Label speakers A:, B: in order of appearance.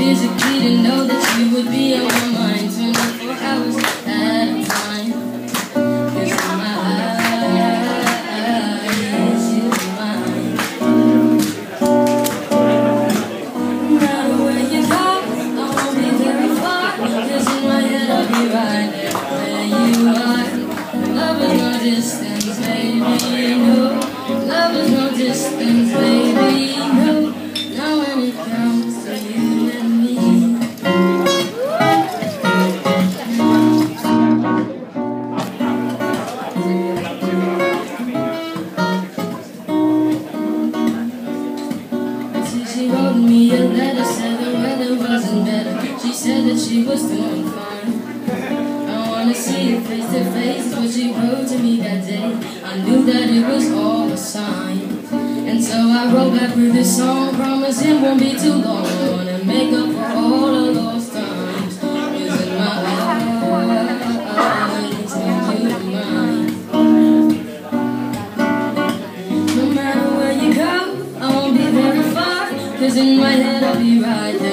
A: physically to know that you would be on my mind 24 hours at a time. Cause in my eyes, you're mine. No matter where you I won't be very far. Cause in my head, I'll be right where you are. Love is distance, me a letter, said the weather wasn't better. She said that she was doing fine. I wanna see it face to face, is what she wrote to me that day. I knew that it was all a sign. And so I wrote back with this song, promising it won't be too long. In my head I'll be right.